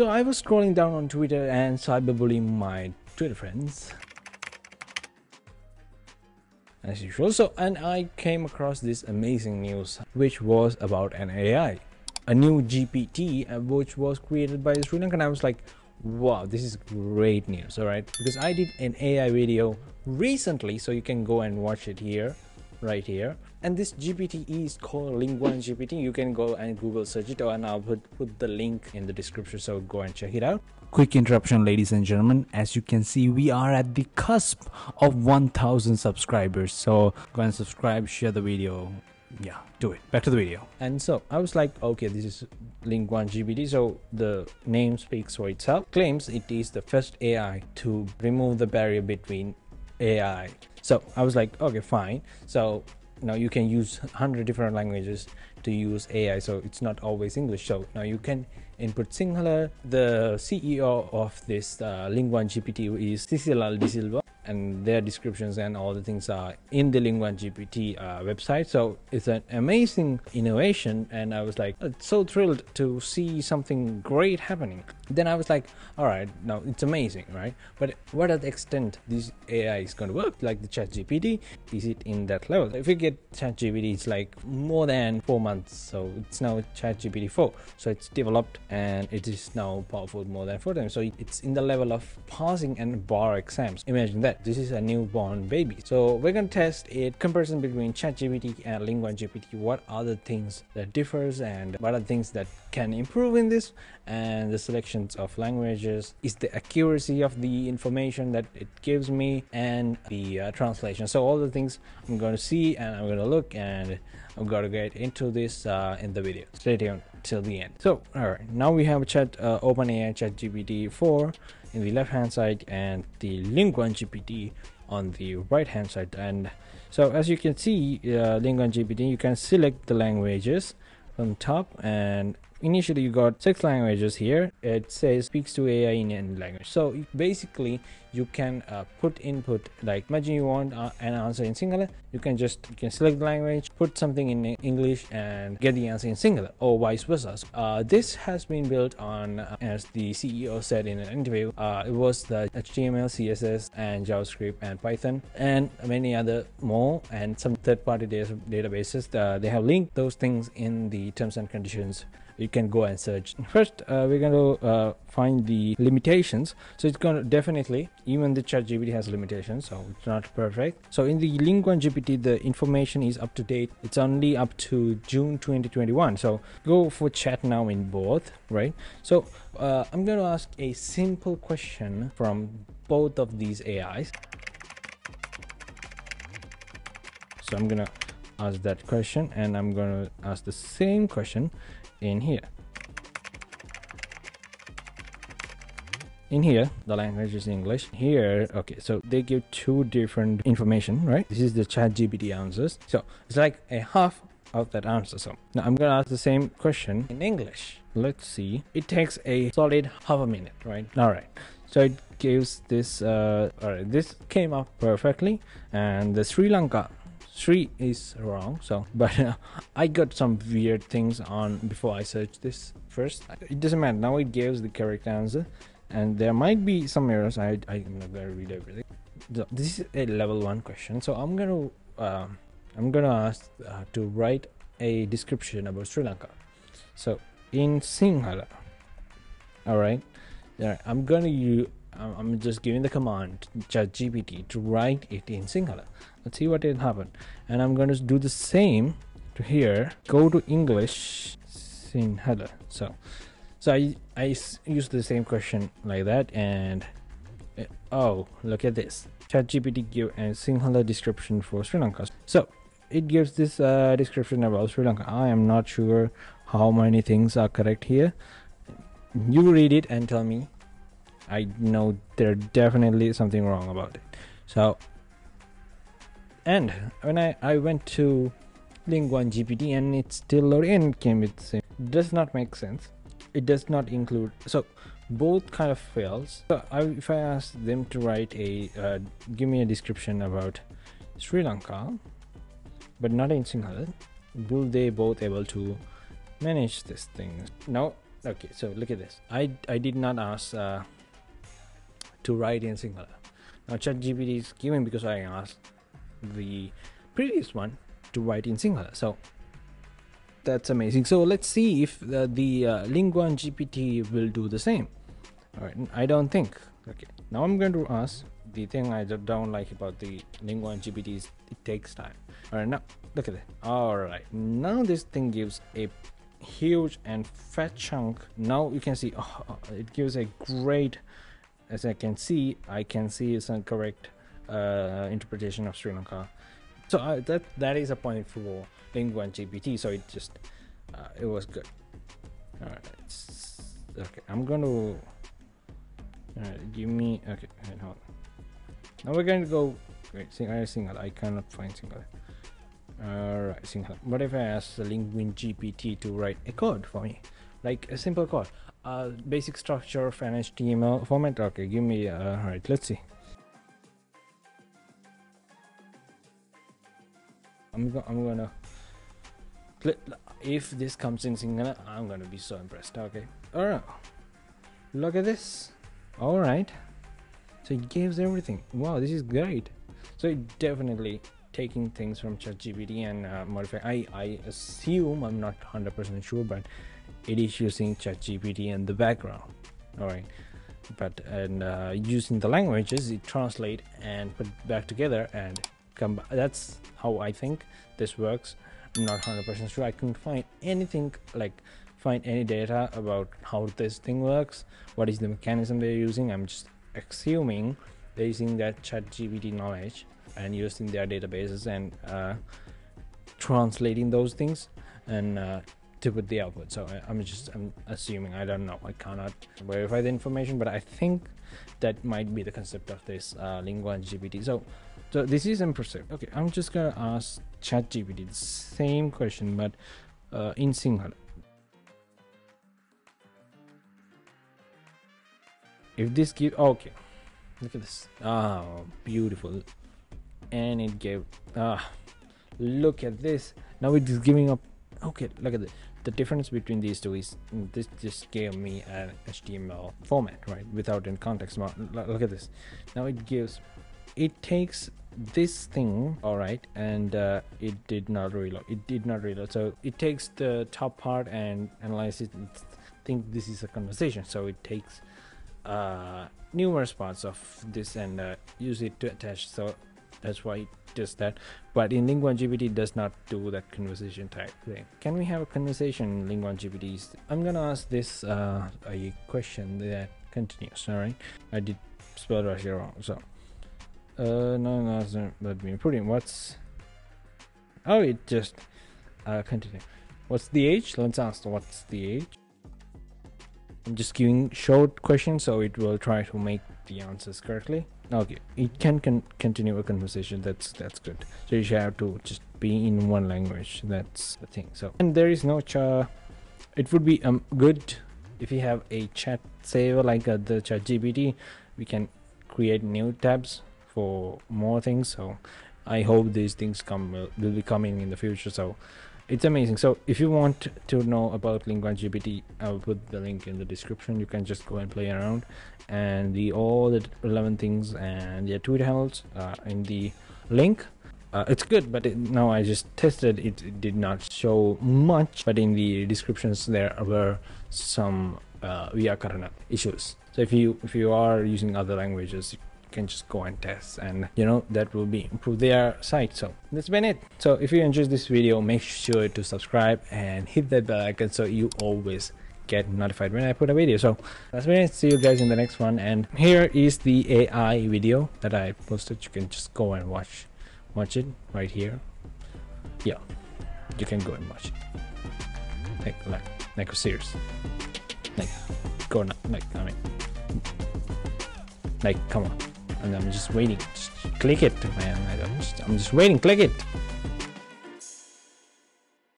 So I was scrolling down on Twitter and cyberbullying my Twitter friends as usual. So and I came across this amazing news which was about an AI, a new GPT uh, which was created by Sri Lanka and I was like wow this is great news all right because I did an AI video recently so you can go and watch it here right here. And this gpt is called lingua gpt you can go and google search it and i'll put put the link in the description so go and check it out. Quick interruption ladies and gentlemen. As you can see we are at the cusp of 1000 subscribers. So go and subscribe share the video. Yeah do it. Back to the video. And so i was like okay this is lingua gpt so the name speaks for itself. Claims it is the first ai to remove the barrier between ai so i was like okay fine. So now you can use 100 different languages to use ai so it's not always english. So now you can input Sinhala the ceo of this uh, lingua gpt is Sisilal De Silva and their descriptions and all the things are in the Lingua gpt uh, website. So it's an amazing innovation and i was like uh, so thrilled to see something great happening. Then i was like all right now it's amazing right? But what at the extent this ai is going to work like the chat gpt is it in that level? If you get chat gpt it's like more than four months so it's now chat gpt 4 so it's developed and it is now powerful more than four times. So it's in the level of passing and bar exams. Imagine that this is a newborn baby. So we're to test a comparison between ChatGPT and Lingua GPT what are the things that differs and what are the things that can improve in this? And the selections of languages is the accuracy of the information that it gives me and the uh, translation. So all the things i'm going to see and i'm going to look and i'm going to get into this uh, in the video. Stay tuned till the end. So all right. Now we have chat uh, openai chat gpt 4 in the left hand side and the lingua gpt on the right hand side. And so as you can see uh, lingua gpt you can select the languages from top. And initially you got six languages here. It says speaks to ai in any language. So basically you can uh, put input like imagine you want uh, an answer in Sinhala you can just you can select the language put something in english and get the answer in Sinhala or vice versa. Uh, this has been built on uh, as the ceo said in an interview uh, it was the html css and javascript and python and many other more and some third-party databases. Uh, they have linked those things in the terms and conditions. You can go and search. First we're going to find the limitations. So it's going to definitely even the chat gpt has limitations so it's not perfect. So in the lingua gpt the information is up to date. It's only up to june 2021 so go for chat now in both right? So uh, i'm going to ask a simple question from both of these ais so i'm gonna ask that question and i'm gonna ask the same question in here in here the language is english. Here okay so they give two different information right? This is the chat gpt answers. So it's like a half of that answer. So now i'm gonna ask the same question in english. Let's see. It takes a solid half a minute right? All right. So it gives this uh all right this came up perfectly. And the sri lanka three is wrong. So but uh, i got some weird things on before i searched this first. It doesn't matter. Now it gives the correct answer and there might be some errors i i'm not gonna read everything this is a level one question so i'm gonna uh, i'm gonna ask uh, to write a description about sri lanka so in sinhala all right yeah i'm gonna use I'm just giving the command ChatGPT to write it in Sinhala. Let's see what will happen. And I'm going to do the same to here. Go to English Sinhala. So, so I I use the same question like that, and uh, oh, look at this. ChatGPT give a Sinhala description for Sri Lanka. So it gives this uh, description about Sri Lanka. I am not sure how many things are correct here. You read it and tell me I know there definitely something wrong about it. So, and when I, I went to Lingguan GPT and it's still loading and came with the same. Does not make sense. It does not include. So, both kind of fails. So, I, if I ask them to write a, uh, give me a description about Sri Lanka, but not in Sinhala, will they both able to manage this thing? Now, okay so look at this i i did not ask uh, to write in Sinhala now ChatGPT is given because i asked the previous one to write in Sinhala so that's amazing. So let's see if the, the uh, lingua gpt will do the same. All right i don't think. Okay. Now i'm going to ask the thing i don't like about the lingua gpt is it takes time. All right now look at it. All right now this thing gives a huge and fat chunk. Now you can see oh, it gives a great as i can see i can see it's a correct uh, interpretation of sri lanka so uh, that that is a point for lingua gpt so it just uh, it was good all right okay i'm going to give me okay hold on. now we're going to go wait sing i single i cannot find single Alright, single. What if I ask the Lingua GPT to write a code for me? Like a simple code. Uh, basic structure of an HTML format. Okay, give me, uh, alright, let's see. I'm, go I'm gonna, if this comes in Sinhala, I'm gonna be so impressed. Okay, alright. Look at this. Alright. So it gives everything. Wow, this is great. So it definitely taking things from ChatGPT and uh, modify. I I assume I'm not hundred percent sure, but it is using ChatGPT in the background. All right, but and uh, using the languages, it translate and put back together and That's how I think this works. I'm not hundred percent sure. I couldn't find anything like find any data about how this thing works. What is the mechanism they're using? I'm just assuming they're using that ChatGPT knowledge and using their databases and uh, translating those things and uh, to put the output so I, am just i'm assuming i don't know i cannot verify the information but i think that might be the concept of this uh, lingua gpt so so this is impressive. Okay i'm just gonna ask chat gpt the same question but uh, in Sinhala if this give okay look at this. Oh beautiful. And it gave ah look at this. Now it is giving up. Okay look at this the difference between these two is this just gave me an html format right without in context. Look at this. Now it gives it takes this thing all right and uh, it did not reload it did not reload. So it takes the top part and analyzes it think this is a conversation. So it takes uh, numerous parts of this and uh, use it to attach. So that's why it does that. But in lingua gpt does not do that conversation type thing. Can we have a conversation in lingua gpt i'm gonna ask this uh, a question that continues all right? I did spell russia wrong so uh no no let me put in what's oh it just uh continue. What's the age? Let's ask what's the age? I'm just giving short questions so it will try to make the answers correctly. Okay it can con continue a conversation that's that's good. So you have to just be in one language that's the thing so. And there is no cha it would be um good if you have a chat saver like uh, the chat gpt we can create new tabs for more things so i hope these things come will be coming in the future so it's amazing. So if you want to know about lingua gpt i'll put the link in the description. You can just go and play around. And the all the relevant things and their twitter handles in the link. Uh, it's good but it, now i just tested it, it, did not show much but in the descriptions there were some uh, Karana issues. So if you if you are using other languages can just go and test and you know that will be improve their site so that's been it so if you enjoyed this video make sure to subscribe and hit that bell icon so you always get notified when I put a video. So that's been it. See you guys in the next one. And here is the AI video that I posted. You can just go and watch watch it right here. Yeah, you can go and watch it. Like like like serious. Like go on like I mean like come on and I'm just waiting. Just click it, man. I'm just, I'm just waiting. Click it.